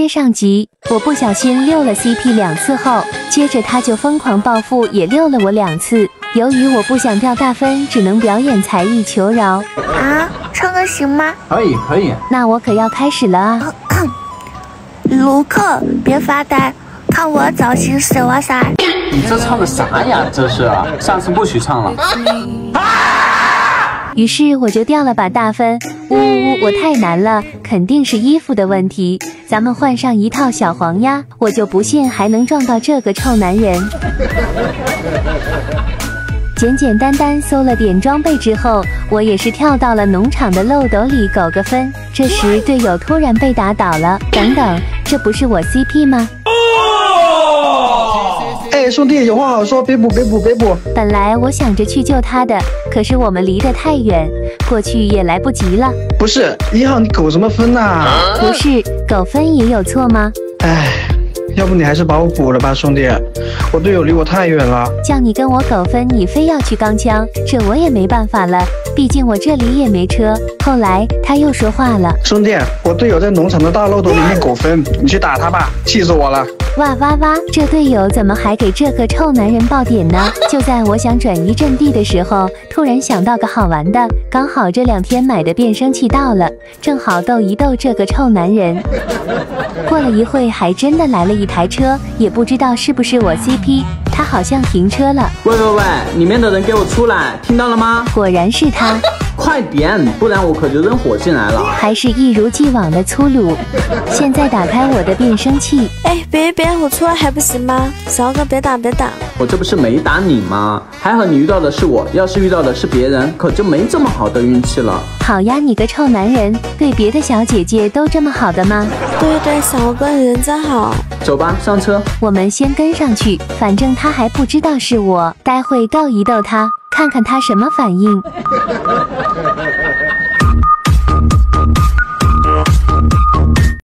接上集，我不小心溜了 CP 两次后，接着他就疯狂报复，也溜了我两次。由于我不想掉大分，只能表演才艺求饶。啊，唱歌行吗？可以可以。那我可要开始了啊！卢克，别发呆，看我造型是哇塞！你这唱的啥呀？这是，上次不许唱了。于是我就掉了把大分，呜呜呜，我太难了，肯定是衣服的问题。咱们换上一套小黄鸭，我就不信还能撞到这个臭男人。简简单单搜了点装备之后，我也是跳到了农场的漏斗里苟个分。这时队友突然被打倒了，等等，这不是我 CP 吗？哎，兄弟，有话好说，别补，别补，别补。本来我想着去救他的，可是我们离得太远，过去也来不及了。不是，一号，你苟什么分呐？不是，苟分也有错吗？哎，要不你还是把我补了吧，兄弟，我队友离我太远了。叫你跟我苟分，你非要去钢枪，这我也没办法了，毕竟我这里也没车。后来他又说话了，兄弟，我队友在农场的大漏斗里面苟分，你去打他吧，气死我了。哇哇哇！这队友怎么还给这个臭男人爆点呢？就在我想转移阵地的时候，突然想到个好玩的，刚好这两天买的变声器到了，正好逗一逗这个臭男人。过了一会，还真的来了一台车，也不知道是不是我 CP，他好像停车了。喂喂喂，里面的人给我出来，听到了吗？果然是他。快点，不然我可就扔火进来了。还是一如既往的粗鲁。现在打开我的变声器。哎，别别，我出来还不行吗？小哥，别打别打。我这不是没打你吗？还好你遇到的是我，要是遇到的是别人，可就没这么好的运气了。好呀，你个臭男人，对别的小姐姐都这么好的吗？对对，小哥你人真好。走吧，上车。我们先跟上去，反正他还不知道是我，待会逗一逗他。看看他什么反应。